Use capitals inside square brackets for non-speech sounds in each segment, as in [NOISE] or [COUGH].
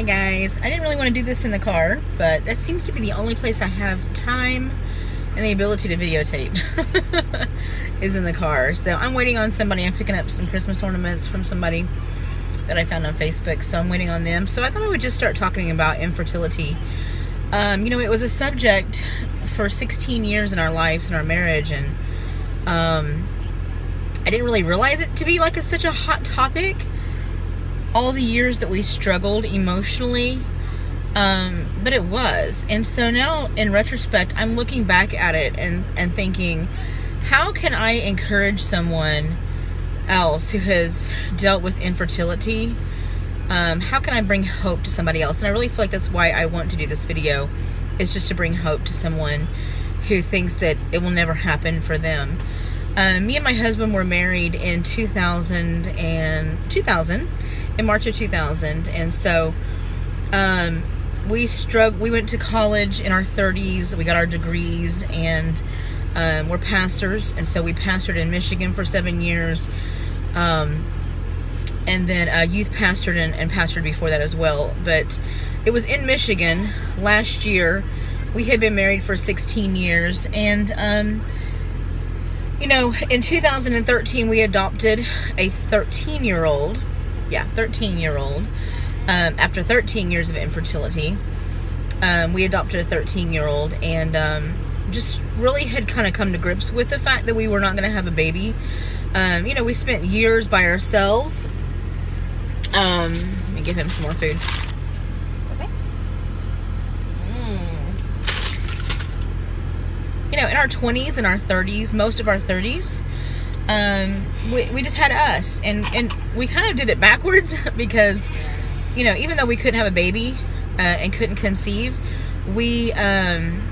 Hey guys, I didn't really want to do this in the car, but that seems to be the only place I have time and the ability to videotape [LAUGHS] is in the car. So I'm waiting on somebody. I'm picking up some Christmas ornaments from somebody that I found on Facebook. So I'm waiting on them. So I thought I would just start talking about infertility. Um, you know, it was a subject for 16 years in our lives in our marriage, and um, I didn't really realize it to be like a, such a hot topic all the years that we struggled emotionally um, but it was. And so now in retrospect i'm looking back at it and and thinking how can i encourage someone else who has dealt with infertility? Um, how can i bring hope to somebody else? And i really feel like that's why i want to do this video is just to bring hope to someone who thinks that it will never happen for them. Uh, me and my husband were married in 2000 and 2000 in March of 2000 and so um, we struck we went to college in our 30s we got our degrees and um, we're pastors and so we pastored in Michigan for seven years um, and then uh, youth pastored and, and pastored before that as well but it was in Michigan last year we had been married for 16 years and um, you know, in 2013, we adopted a 13 year old. Yeah, 13 year old. Um, after 13 years of infertility, um, we adopted a 13 year old and um, just really had kind of come to grips with the fact that we were not going to have a baby. Um, you know, we spent years by ourselves. Um, let me give him some more food. you know, in our 20s and our 30s, most of our 30s, um, we, we just had us. And, and we kind of did it backwards [LAUGHS] because, you know, even though we couldn't have a baby uh, and couldn't conceive, we, um,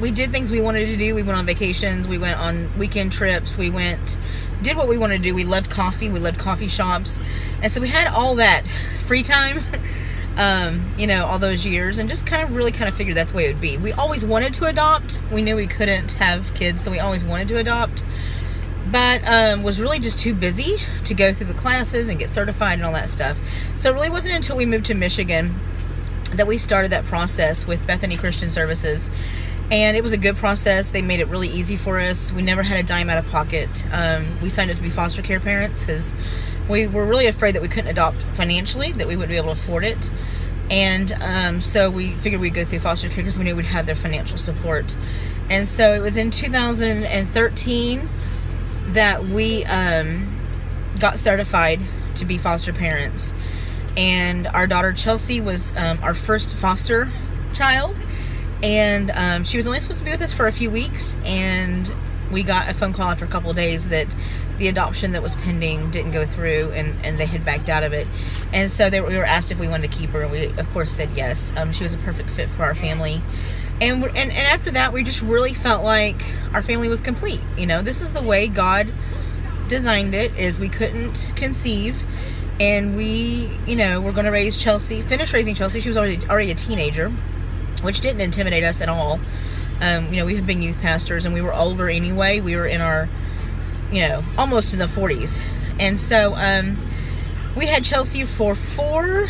we did things we wanted to do. We went on vacations. We went on weekend trips. We went, did what we wanted to do. We loved coffee. We loved coffee shops. And so we had all that free time [LAUGHS] um, you know, all those years and just kind of really kind of figured that's the way it would be. We always wanted to adopt. We knew we couldn't have kids, so we always wanted to adopt. But um, was really just too busy to go through the classes and get certified and all that stuff. So it really wasn't until we moved to Michigan that we started that process with Bethany Christian Services. And it was a good process. They made it really easy for us. We never had a dime out of pocket. Um, we signed up to be foster care parents because we were really afraid that we couldn't adopt financially, that we wouldn't be able to afford it. And um, so we figured we'd go through foster care because we knew we'd have their financial support. And so it was in 2013 that we um, got certified to be foster parents. And our daughter Chelsea was um, our first foster child. And um, she was only supposed to be with us for a few weeks. And we got a phone call after a couple of days that the adoption that was pending didn't go through and, and they had backed out of it. And so they we were asked if we wanted to keep her and we of course said yes. Um, she was a perfect fit for our family. And, and, and after that we just really felt like our family was complete. You know, this is the way God designed it is we couldn't conceive and we, you know, we're going to raise Chelsea, finish raising Chelsea. She was already, already a teenager, which didn't intimidate us at all. Um, you know, we have been youth pastors and we were older anyway. We were in our you know, almost in the 40s. And so um, we had Chelsea for four,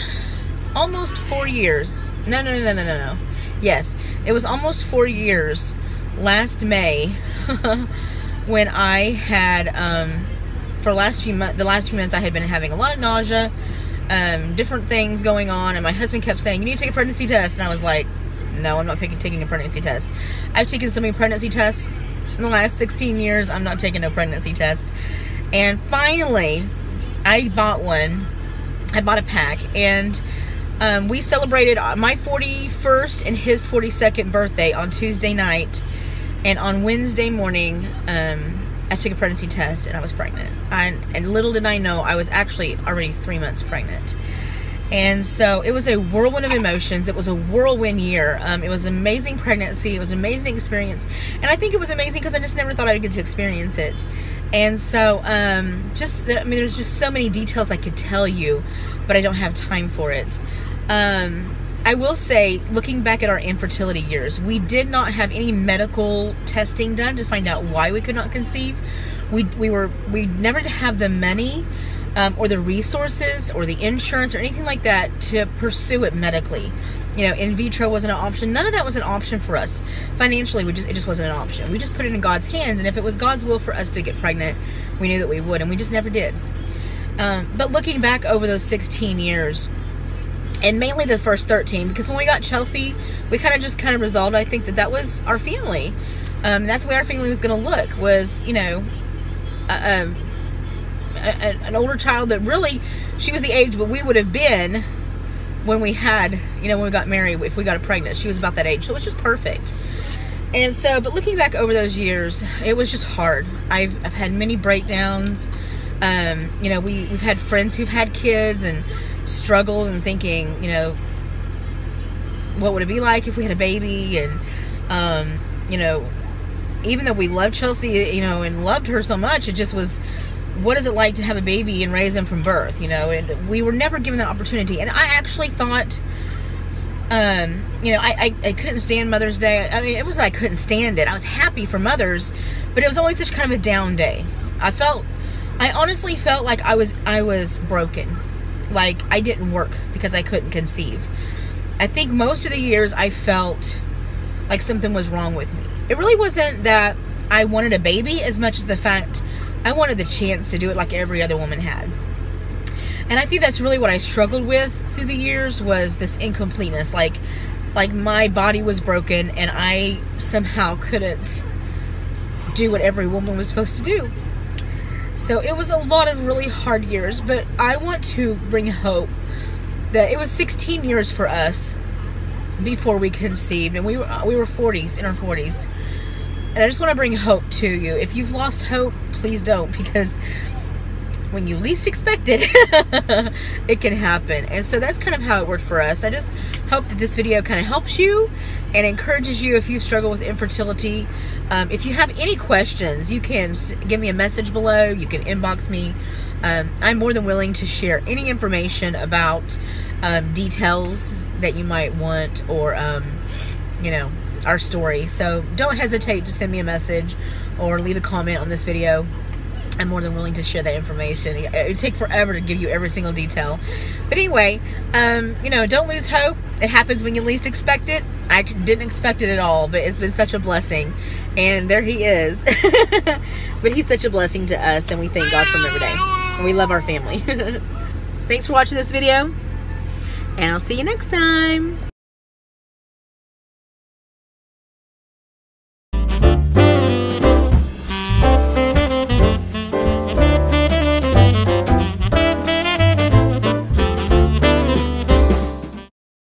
almost four years. No, no, no, no, no, no. Yes, it was almost four years last May [LAUGHS] when I had, um, for last few months, the last few months I had been having a lot of nausea, um, different things going on, and my husband kept saying, you need to take a pregnancy test. And I was like, no, I'm not taking a pregnancy test. I've taken so many pregnancy tests in the last 16 years, I'm not taking a pregnancy test. And finally, I bought one. I bought a pack and um, we celebrated my 41st and his 42nd birthday on Tuesday night. And on Wednesday morning, um, I took a pregnancy test and I was pregnant. I, and little did I know, I was actually already three months pregnant. And so it was a whirlwind of emotions. It was a whirlwind year. Um, it was amazing pregnancy. It was an amazing experience. And I think it was amazing because I just never thought I'd get to experience it. And so, um, just, I mean, there's just so many details I could tell you, but I don't have time for it. Um, I will say, looking back at our infertility years, we did not have any medical testing done to find out why we could not conceive. We, we were, we never have the money um, or the resources or the insurance or anything like that to pursue it medically. You know, in vitro wasn't an option. None of that was an option for us. Financially, we just it just wasn't an option. We just put it in God's hands, and if it was God's will for us to get pregnant, we knew that we would, and we just never did. Um, but looking back over those 16 years, and mainly the first 13, because when we got Chelsea, we kind of just kind of resolved. I think that that was our family. Um, that's the way our family was going to look. Was you know, a, a, an older child that really she was the age but we would have been when we had you know when we got married if we got pregnant she was about that age so it was just perfect and so but looking back over those years it was just hard i've, I've had many breakdowns um, you know we, we've had friends who've had kids and struggled and thinking you know what would it be like if we had a baby and um, you know even though we loved Chelsea, you know, and loved her so much, it just was what is it like to have a baby and raise them from birth, you know? And we were never given that opportunity. And I actually thought, um, you know, I, I, I couldn't stand Mother's Day. I mean, it was I couldn't stand it. I was happy for mothers, but it was always such kind of a down day. I felt, I honestly felt like I was, I was broken. Like I didn't work because I couldn't conceive. I think most of the years I felt like something was wrong with me. It really wasn't that I wanted a baby as much as the fact I wanted the chance to do it like every other woman had. And I think that's really what I struggled with through the years was this incompleteness. Like like my body was broken and I somehow couldn't do what every woman was supposed to do. So it was a lot of really hard years, but I want to bring hope that it was 16 years for us before we conceived, and we were we were 40s in our 40s. And I just want to bring hope to you. If you've lost hope, please don't, because when you least expect it, [LAUGHS] it can happen. And so that's kind of how it worked for us. I just hope that this video kind of helps you and encourages you if you struggle with infertility. Um, if you have any questions, you can give me a message below. You can inbox me. Um, I'm more than willing to share any information about um, details that you might want or, um, you know, our story. So don't hesitate to send me a message or leave a comment on this video. I'm more than willing to share that information. It would take forever to give you every single detail. But anyway, um, you know, don't lose hope. It happens when you least expect it. I didn't expect it at all, but it's been such a blessing. And there he is. [LAUGHS] but he's such a blessing to us, and we thank God for him every day. And we love our family. [LAUGHS] Thanks for watching this video and I'll see you next time.